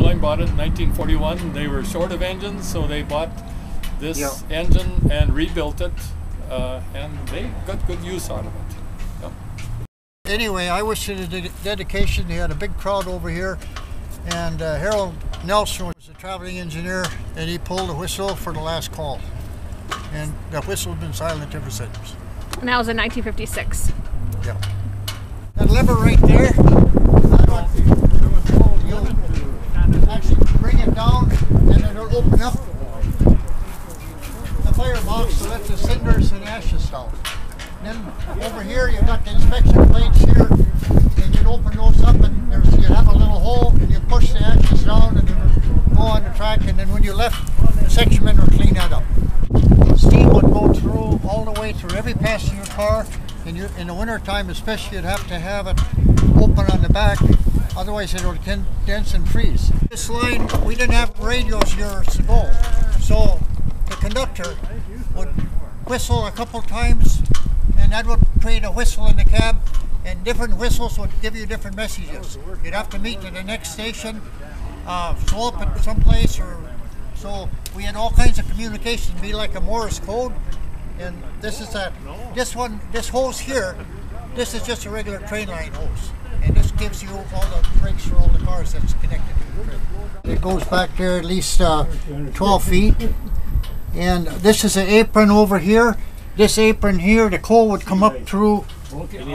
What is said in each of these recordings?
Soo Line bought it in 1941. They were short of engines, so they bought this Yeah. engine and rebuilt it, uh, and they got good use out of it. Yeah. Anyway, I wish you the dedication. They had a big crowd over here, and uh, Harold Nelson was a traveling engineer, and he pulled a whistle for the last call. And the whistle has been silent ever since. And that was in 1956. Yeah. That lever right there, that one, you'll actually bring it down and it'll open up the firebox to let the cinders and ashes down. Then over here you've got the inspection plates here and you'd open those up and there's, you have a little hole and you push the ashes down and it'll go on the track and then when you left, the section men will clean that up. Steam would go through all the way through every passenger car and you, in the winter time especially you'd have to have it open on the back otherwise it would condense and freeze. This line we didn't have radios years ago so the conductor would whistle a couple times and that would create a whistle in the cab and different whistles would give you different messages. You'd have to meet at the next station, uh, slow up at some place or so we had all kinds of communication be like a Morse code and this is that. this one this hose here this is just a regular train line hose gives you all the brakes for all the cars that's connected to the train. It goes back there at least uh, 12 feet. And this is an apron over here. This apron here the coal would come up through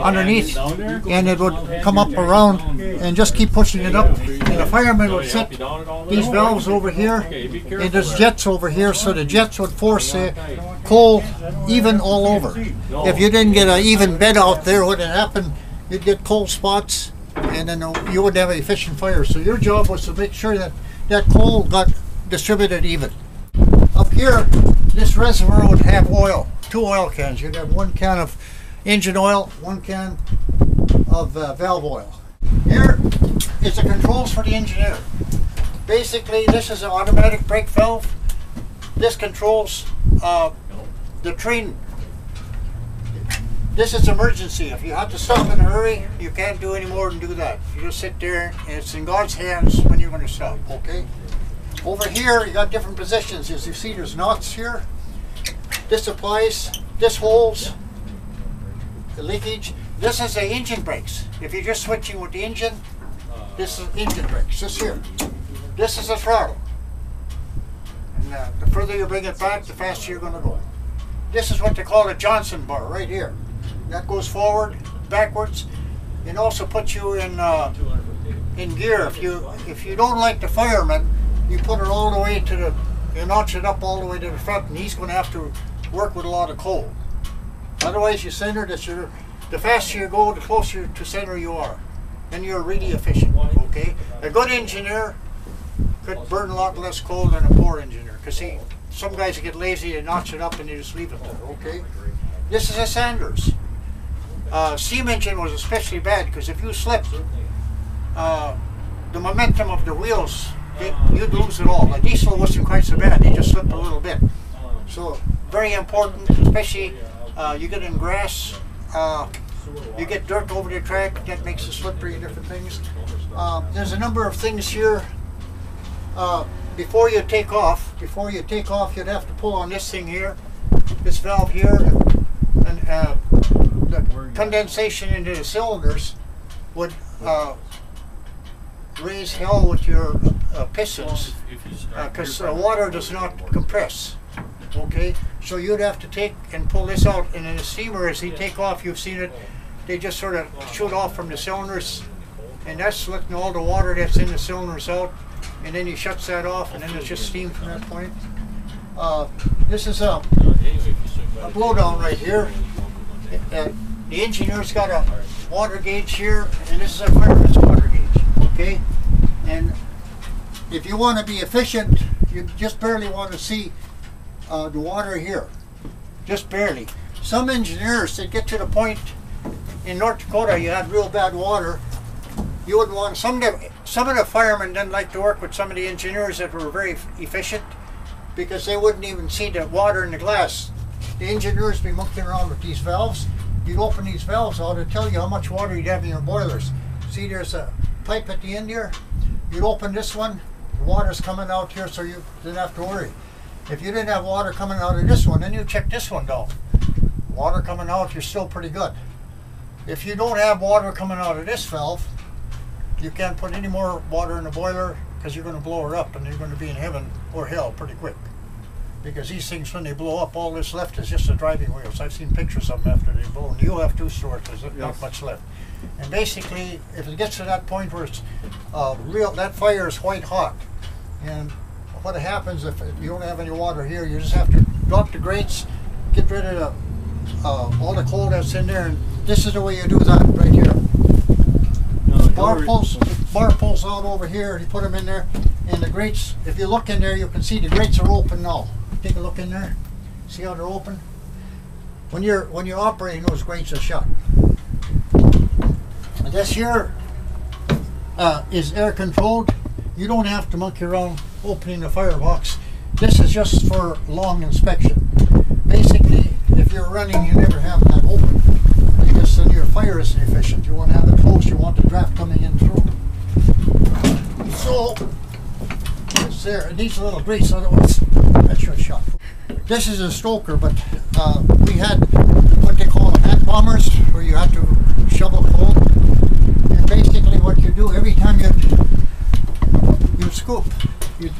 underneath and it would come up around and just keep pushing it up. And the fireman would set these valves over here and there's jets over here so the jets would force the coal even all over. If you didn't get an even bed out there what would happen. You'd get coal spots and then you wouldn't have an efficient fire so your job was to make sure that that coal got distributed even up here this reservoir would have oil two oil cans you'd have one can of engine oil, one can of uh, valve oil. Here is the controls for the engineer. Basically, this is an automatic brake valve. This controls uh, the train. This is emergency. If you have to stop in a hurry, you can't do any more than do that. You just sit there and it's in God's hands when you're going to stop, okay? Over here, you got different positions. As you see, there's knots here. This applies, this holds, the leakage. This is the engine brakes. If you're just switching with the engine, this is engine brakes, this here. This is the throttle. And uh, the further you bring it back, the faster you're going to go. This is what they call a Johnson bar right here. That goes forward, backwards, and also puts you in uh, in gear. If you if you don't like the fireman, you put it all the way to the, you notch it up all the way to the front, and he's going to have to work with a lot of coal. Otherwise, you center this. You're, the faster you go, the closer to center you are, and you're really efficient. Okay, a good engineer could burn a lot less coal than a poor engineer. Because see, some guys get lazy, and notch it up, and they just leave it there. Okay, this is a Sanders. Uh, steam engine was especially bad because if you slipped, uh, the momentum of the wheels, it, you'd lose it all. The diesel wasn't quite so bad; they just slipped a little bit. So very important, especially uh, you get in grass, uh, you get dirt over the track, that makes it slippery and different things. Uh, there's a number of things here. Uh, before you take off, before you take off, you'd have to pull on this thing here, this valve here, and, and uh, the condensation into the cylinders would uh, raise hell with your uh, pistons because uh, water does not compress. Okay, so you'd have to take and pull this out, and in a steamer, as they take off, you've seen it, they just sort of shoot off from the cylinders, and that's letting all the water that's in the cylinders out, and then he shuts that off, and then it's just steam from that point. Uh, this is a, a blowdown right here. The engineer's got a water gauge here, and this is a fireman's water gauge. Okay, and if you want to be efficient, you just barely want to see uh, the water here, just barely. Some engineers, they get to the point in North Dakota, you had real bad water. You would want some of the, some of the firemen didn't like to work with some of the engineers that were very efficient because they wouldn't even see the water in the glass. The engineers be monkeying around with these valves. You'd open these valves out to tell you how much water you'd have in your boilers. See, there's a pipe at the end here. You'd open this one, the water's coming out here, so you didn't have to worry. If you didn't have water coming out of this one, then you check this one down. Water coming out, you're still pretty good. If you don't have water coming out of this valve, you can't put any more water in the boiler because you're going to blow it up and you're going to be in heaven or hell pretty quick. Because these things, when they blow up, all that's left is just the driving wheels. I've seen pictures of them after they blow, and you'll have two stores. There's not much left. And basically, if it gets to that point where it's uh, real, that fire is white hot, and what happens if you don't have any water here, you just have to drop the grates, get rid of the, uh, all the coal that's in there, and this is the way you do that right here. Bar pulls, bar pulls out over here, you put them in there, and the grates, if you look in there, you can see the grates are open now. Take a look in there, see how they're open? When you're, when you're operating, those grates are shut. And this here uh, is air controlled. You don't have to monkey around opening the firebox. This is just for long inspection. Basically, if you're running, you never have that open because then your fire isn't efficient. You want to have it closed. You want the draft coming in through. So there. It needs a little grease, otherwise that should shut. This is a stoker, but uh, we had what they call hand bombers, where you had to shovel coal. And basically, what you do every time you you scoop, you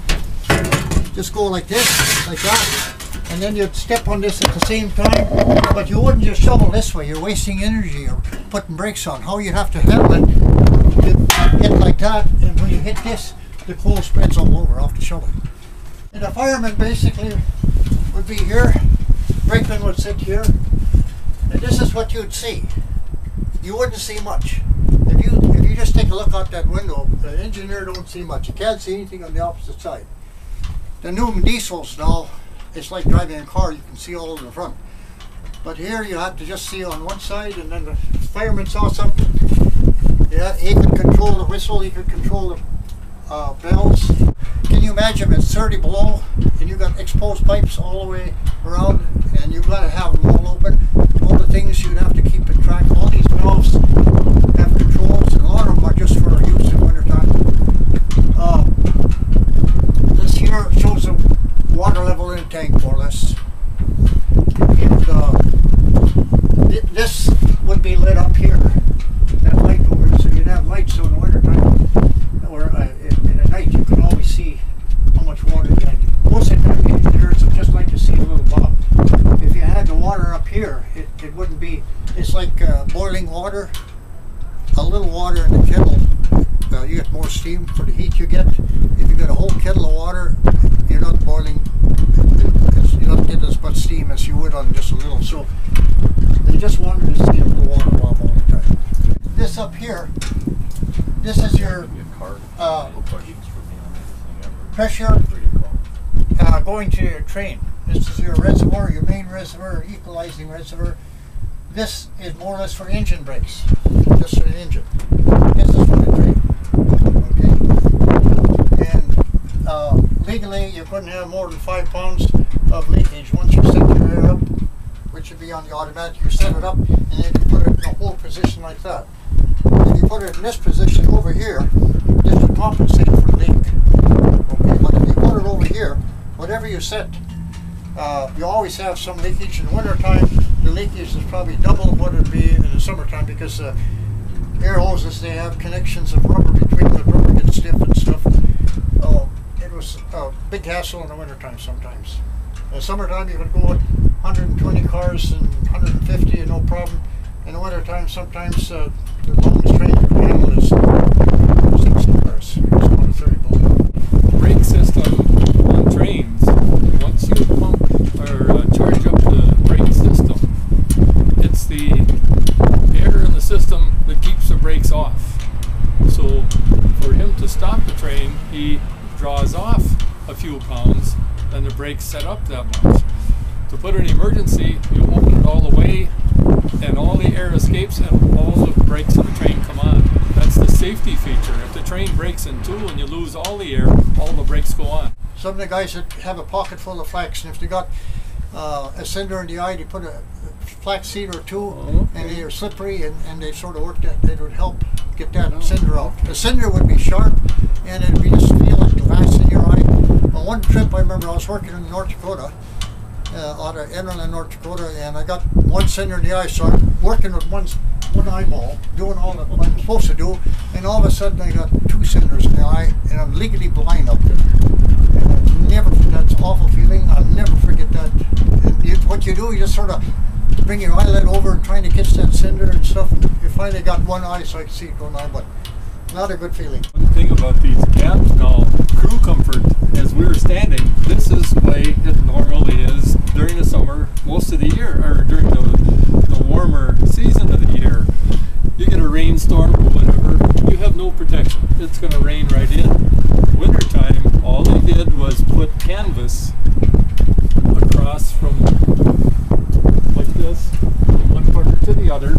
just go like this, like that, and then you'd step on this at the same time. But you wouldn't just shovel this way. You're wasting energy or putting brakes on. How you'd have to handle it, you hit like that, and when you hit this, the coal spreads all over off the shovel. And the fireman basically would be here, brakeman would sit here, and this is what you'd see. You wouldn't see much. If you if you just take a look out that window, the engineer don't see much. You can't see anything on the opposite side. The new diesels now, it's like driving a car. You can see all over the front. But here you have to just see on one side, and then the fireman saw something. Yeah, he could control the whistle. He could control the uh. Can you imagine if it's 30 below and you've got exposed pipes all the way around and you've got to have them the things you'd have to keep in track. All these valves have controls and a lot of them are just for use in wintertime. Uh, this here shows the water level in the tank more or less. And uh, thi- this would be lit up here. That light over here, so you'd have lights so in the wintertime or uh, in, in the night you can always see how much water you had. Most of the time engineers would just like to see a little bob. If you had the water up here, it, it wouldn't be, it's like uh, boiling water. A little water in the kettle, uh, you get more steam for the heat you get. If you got a whole kettle of water, you're not boiling, you don't get as much steam as you would on just a little. So they just wanted to see a little water bob all the time. This up here, this is your uh, pressure uh, going to your train. This is your reservoir, your main reservoir, equalizing reservoir. This is more or less for engine brakes. Engine. This is for the. Okay. And uh, legally, you couldn't have more than five pounds of leakage once you set your air up, which would be on the automatic. You set it up, and then you put it in a hold position like that. If you put it in this position over here, this would compensate for the leak. Okay, but if you put it over here, whatever you set, uh, you always have some leakage. In the wintertime, the leakage is probably double what it would be in the summertime because uh, air hoses, they have connections of rubber between the rubber gets stiff and stuff. Uh, it was a big hassle in the wintertime sometimes. In the summertime, you could go at 120 cars and 150 and no problem. In the wintertime, sometimes uh, the longest train you can handle is 60 cars. It's 130 below. brake system on trains, once you pump or uh, charge up the brake system, it's the air in the system that keeps the brakes off. So for him to stop the train, he draws off a few pounds and the brakes set up that much. To put an emergency, you open it all the way and all the air escapes and all the brakes of the train come on. That's the safety feature. If the train breaks in two and you lose all the air, all the brakes go on. Some of the guys that have a pocket full of flax, and if they got uh, a cinder in the eye, they put a flax seed or two, Oh, and they are slippery, and, and they sort of work that. It would help get that cinder out. The cinder would be sharp, and it'd be just feel like fast in your eye. On one trip, I remember I was working in North Dakota, uh, out of Enderlin, North Dakota, and I got one cinder in the eye, so I'm working with one one eyeball, doing all that I'm supposed to do, and all of a sudden I got two cinders in the eye, and I'm legally blind up there. And I'll never, that's awful feeling. I'll never forget that. You, what you do, you just sort of bring your eyelid over and trying to catch that cinder and stuff. And finally got one eye, so I can see it going on, but not a good feeling. One thing about these cabs now, crew comfort, as we were standing, this is the way it normally is during the summer, most of the year, or during the, the warmer season of the year. You get a rainstorm or whatever, you have no protection. It's going to rain right in. Wintertime, all they did was put canvas across from like this, from one corner to the other,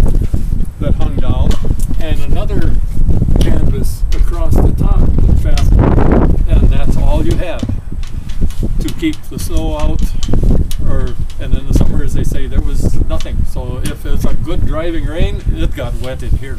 that hung down, and another canvas across the top that fastened, and that's all you have to keep the snow out. Or and in the summer, as they say, there was nothing. So if it's a good driving rain, it got wet in here.